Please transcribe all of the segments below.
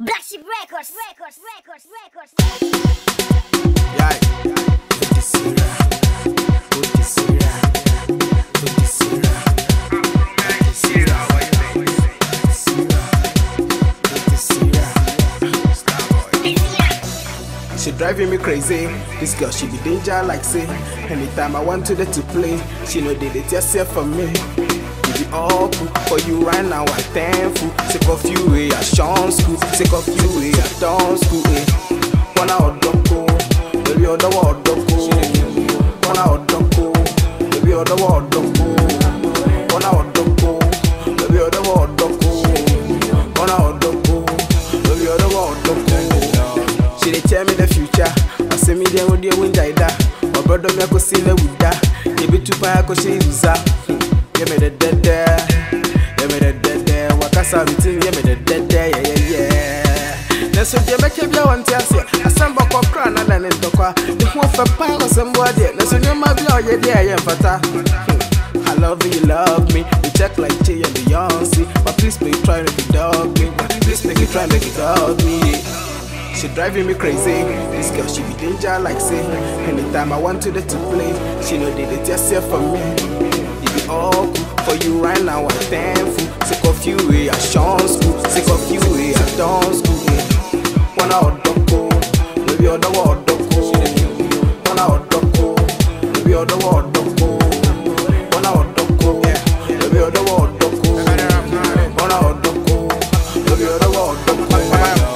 Black Sheep Records, Records, Records, Records. She driving me crazy. This girl, she be danger like say. Anytime I want to the to play, she know they did yourself for me. We be all cool for you right now. I'm thankful. Sick of you, eh? I shone school. Sick of you, eh? I done school, eh? Wanna odoko, baby, other odoko. Wanna odoko, baby, other odoko. Wanna odoko, baby, other odoko. Wanna odoko, baby, other odoko. She dey tell me the future. I say me dey hold you when die da. My brother me I go see the wuda. You be too far I go see uza. Yeah me the dead there. Bitin yeah me the dead there. Yeah yeah yeah. Na so dey make bia want ya say. Asamba ko kra na na ne ndokwa. The who fa pa ko sembo dey. Na so nyama bia oye dey aye mfata. I love you, you love me. You check like Jay and Beyonce. But please make you try make it dog me. Please make you try make it dog me. She driving me crazy. This girl, she be danger like say. Anytime I want to the to play, she know they did yourself for me. You be all for you right now. I'm thankful. Sick of you, eh? I shone school. Sick of you, eh? I done school. Eh? Wanna odoko, maybe other odoko. Wanna odoko, maybe other odoko. Wanna odoko, maybe other odoko. Wanna odoko, maybe other odoko.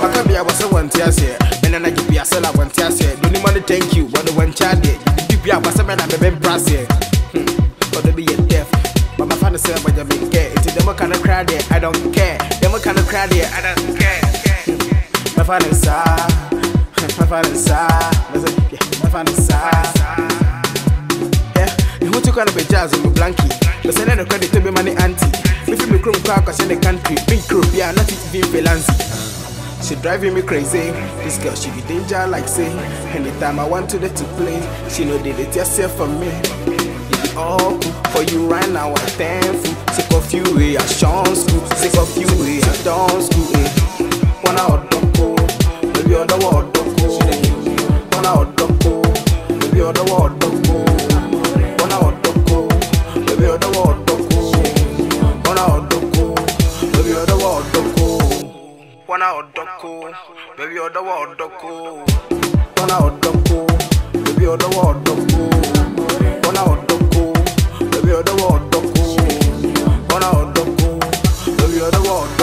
Makabia was a one tears here. And then I give you a seller one tears here. Don't need money, thank you. But the one child here. You be a was a man I'm a ben brass here. But they be a them kind of crowd there. I don't care. Them kind of crowd there. I don't care. My father is. My father is. My father is. Yeah, you want to kind of be jazz your blankie. But send the credit to me money auntie. If you make room car, cause in the country, big group, yeah, not it being fancy. She driving me crazy. This girl, she be danger like say. Anytime I want to the to play, she know did yourself for me. You be all for you right now. I'm thankful. Sick of eh? I shone school. Sick of you, eh? I done school, eh? Wanna odoko, maybe other odoko. Wanna odoko, maybe other odoko. Wanna odoko, maybe other odoko. Wanna odoko, maybe other odoko. Wanna odoko, baby other odoko. Wanna odoko, baby other odoko. Wanna odoko, baby other odoko. the world.